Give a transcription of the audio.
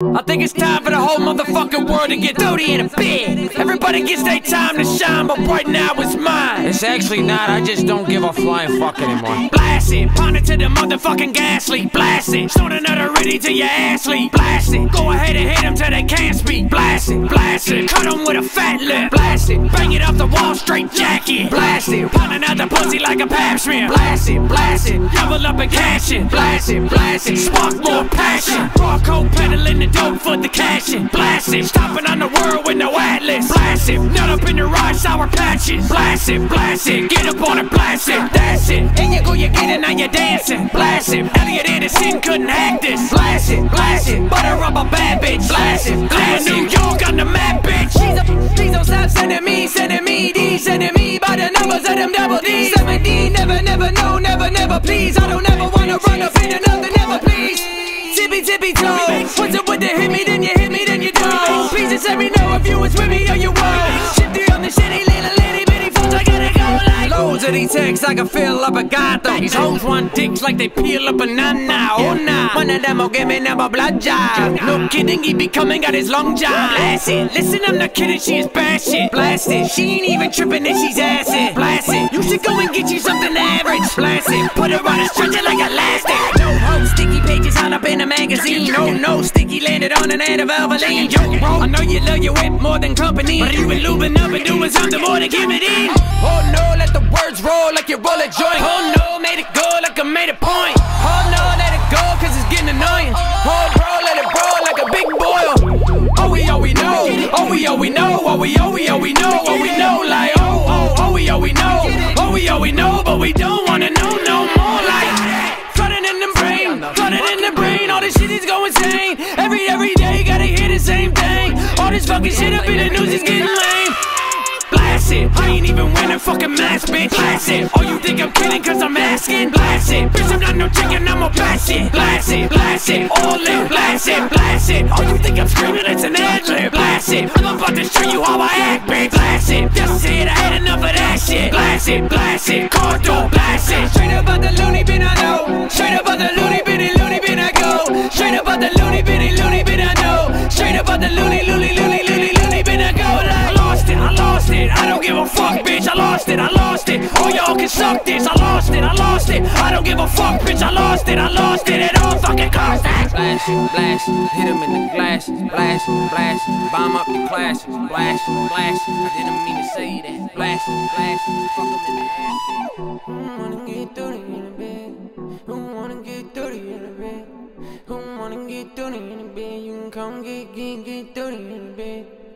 I think it's time for the whole motherfucking world to get dirty in a bit. Everybody gets their time to shine, but right now it's mine. It's actually not, I just don't give a flying fuck anymore. Blast it, pound it to the motherfucking gas leak. Blast it, start another ready to your ass leak. Blast it, go ahead and hit them till they can't speak. Blast it, blast it, cut them with a fat lip. Blast it, bang it off the wall straight jacket. Blast it, pounding out the pussy like a pap smear. Blast it, blast it, double up and cash it. Blast it, blast it, spark more passion. Raw coke peddling dope for the cash it. Blast it, stomping on the world with no atlas. Blast it, nut up in the raw sour patches. Blast it, blast it, get up on it, blast it, that's it. And you go, you get it, now you're dancing. Blast it, Elliot Alderson couldn't hack this. Blast it, blast it, butter up a bad bitch. Blast it, blast it, New York on the map, bitch. Please don't, stop sending me, sending me D, sending me by the numbers of them double D. 7D, never, never, no, never, never, please. I don't ever What's up with the hit me, then you hit me, then you don't. Please just let me know if you was with me or you won't. Shifty on the like. Loads of these texts, I can fill up a gato. These hoes want dicks like they peel up a banana. Oh nah, one of them will give me number blood job. No kidding, he be coming, got his long job. Blast it, listen, I'm not kidding, she is bad shit. Blast it, she ain't even tripping and she's acid. Blast it, you should go and get you something average. Blast it, put her on a stretcher like elastic. No ho, sticky pages all up in a magazine. Oh no, sticky landed on an ad of Valvoline. Yo, bro, I know you love your whip more than company. But you been lubing up and doing something more to give it in. Oh no, let the words roll like you roll a joint. Oh no, made it go like I made a point. Oh no, let it go cause it's getting annoying. Oh bro, let it roll like a big boil. Oh we, oh we know. Oh we, oh we know. Oh we, oh we, oh we know. Oh we know like oh, oh, oh we, oh we know. Oh we, oh we know, but we don't wanna know no more like flooding in the brain, flooding in the brain. All this shit is going insane. Every every day you gotta hear the same thing. All this fucking shit up in the news is getting lame. A fucking mask, bitch. Blast it, oh you think I'm kidding cause I'm asking? Blast it, bitch I'm not no chicken, I'm a blast it. Blast it, blast it, all in, blast it, blast it. Oh you think I'm screaming, it's an ad lib. Blast it, I'm about to show you how I act, bitch. Blast it, just said I had enough of that shit. Blast it, blast it, Cordo, blast it. Straight up out the loony bin I know. Straight up out the loony bitty loony bin I go. Straight up out the loony bitty loony bin I know. Straight up out the loony loony loony loony loony bin I go. Like, I lost it, I lost it. I don't give a fuck, bitch. I lost it, I lost it. All suck this. I lost it, I lost it. I don't give a fuck, bitch. I lost it, I lost it. It all fucking cost that. Blast, blast, hit him in the glass. Blast, blast, bomb up the classes. Blast, blast, I didn't mean to say that. Blast, blast, fuck him in the ass. Who wanna get dirty in the bed? Who wanna get dirty in the bed? Who wanna get dirty in the bed? You can come get, get, get dirty in the bed.